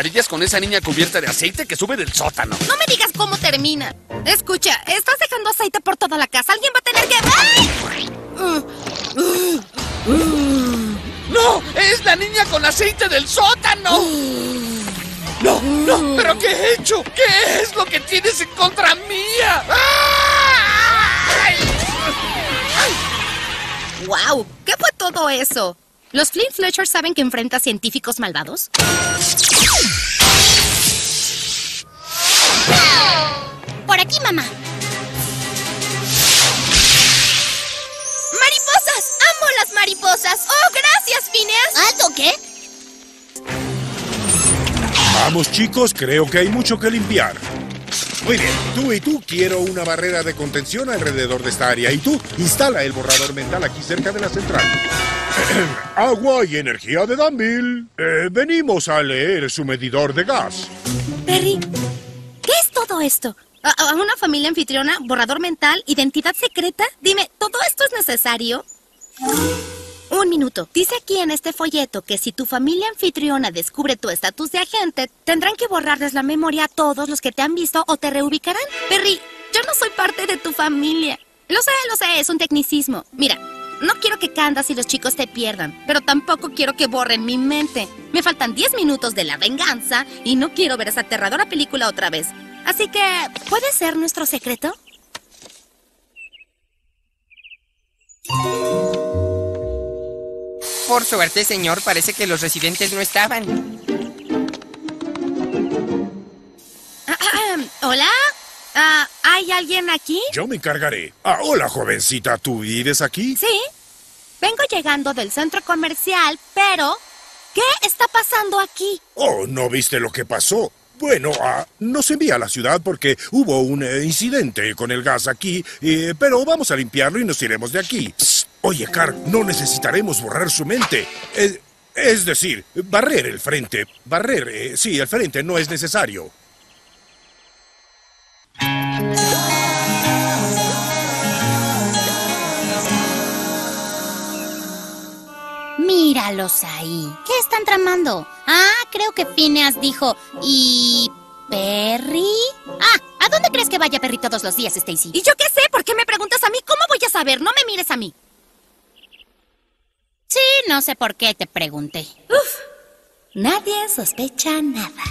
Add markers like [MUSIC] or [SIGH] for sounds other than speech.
Harías con esa niña cubierta de aceite que sube del sótano. No me digas cómo termina. Escucha, estás dejando aceite por toda la casa. Alguien va a tener que... ¡Ay! ¡No! ¡Es la niña con aceite del sótano! ¡No, no! ¿Pero qué he hecho? ¿Qué es lo que tienes en contra mía? ¡Ay! ¡Wow! ¿Qué fue todo eso? ¿Los Flint Fletcher saben que enfrenta a científicos malvados? Mamá. ¡Mariposas! ¡Amo las mariposas! ¡Oh, gracias, Phineas! ¿Alto qué? Vamos chicos, creo que hay mucho que limpiar. Muy bien, tú y tú quiero una barrera de contención alrededor de esta área. Y tú, instala el borrador mental aquí cerca de la central. [CLEARS THROAT] Agua y energía de Danville. Eh, venimos a leer su medidor de gas. Perry, ¿qué es todo esto? ¿A, una familia anfitriona, borrador mental, identidad secreta? Dime, ¿todo esto es necesario? Un minuto. Dice aquí en este folleto que si tu familia anfitriona descubre tu estatus de agente, tendrán que borrarles la memoria a todos los que te han visto o te reubicarán. Perry, yo no soy parte de tu familia. Lo sé, lo sé, es un tecnicismo. Mira, no quiero que Candace y los chicos te pierdan, pero tampoco quiero que borren mi mente. Me faltan 10 minutos de la venganza y no quiero ver esa aterradora película otra vez. Así que, ¿puede ser nuestro secreto? Por suerte, señor, parece que los residentes no estaban. Ah, ah, ah, ¿Hola? Ah, ¿Hay alguien aquí? Yo me encargaré. Ah, hola, jovencita, ¿tú vives aquí? Sí. Vengo llegando del centro comercial, pero... ¿Qué está pasando aquí? Oh, ¿no viste lo que pasó? Bueno, ah, nos envía a la ciudad porque hubo un eh, incidente con el gas aquí, eh, pero vamos a limpiarlo y nos iremos de aquí. Psst, oye, Carl, no necesitaremos borrar su mente. Eh, es decir, barrer el frente. Barrer, sí, el frente no es necesario. Ahí. ¿Qué están tramando? Ah, creo que Phineas dijo. ¿Y. Perry? Ah, ¿a dónde crees que vaya Perry todos los días, Stacy? ¿Y yo qué sé? ¿Por qué me preguntas a mí? ¿Cómo voy a saber? No me mires a mí. Sí, no sé por qué te pregunté. Uf, nadie sospecha nada.